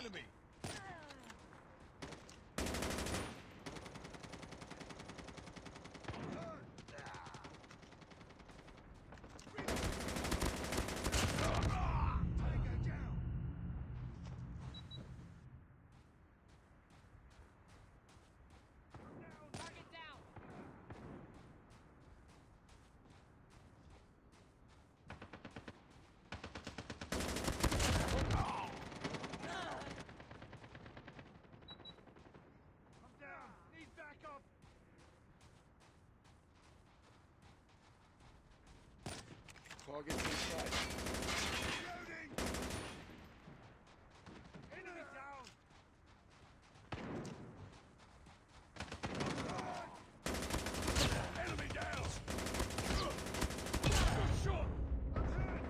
enemy. Target's inside. Reloading. Enemy down. Enemy down. Good shot. I'm hurt.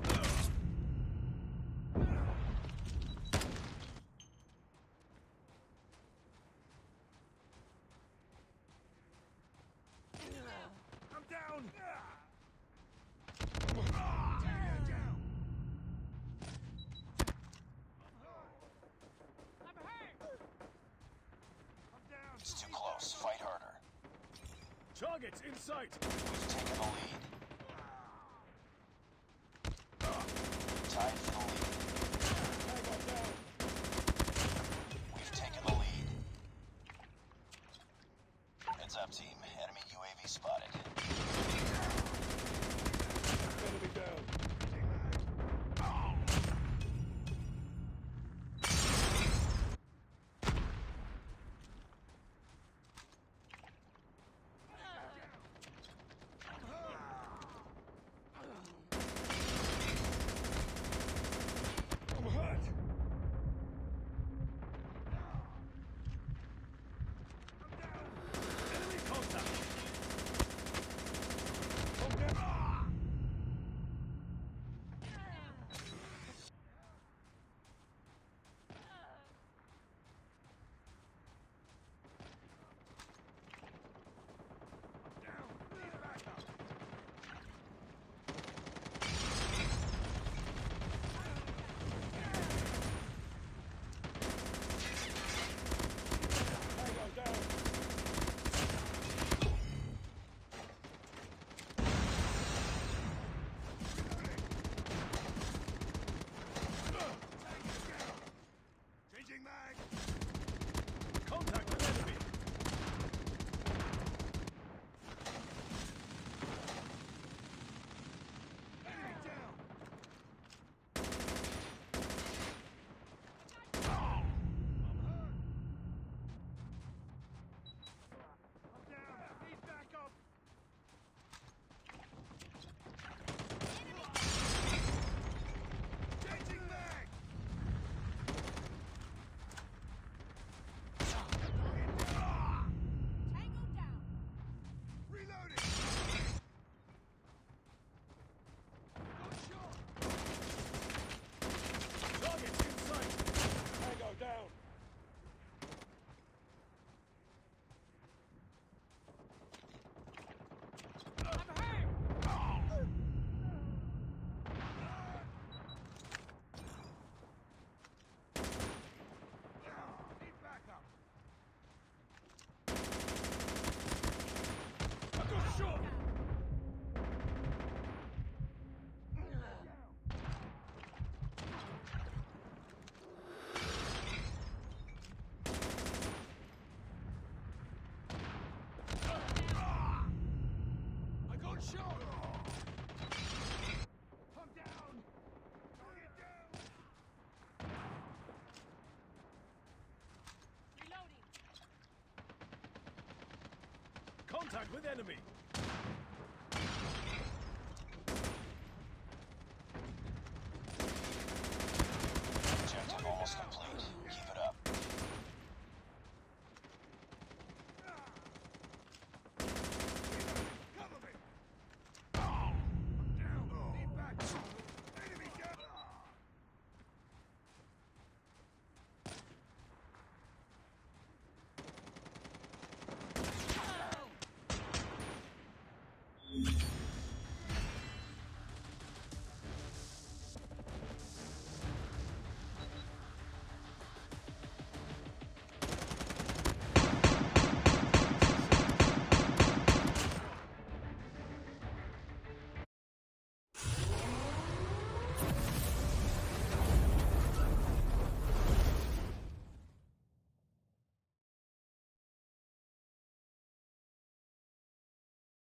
I'm down. Targets in sight. We've taken the lead. Tied for the lead. We've taken the lead. Heads up, team. Enemy UAV spotted. Enemy down. Contact with enemy.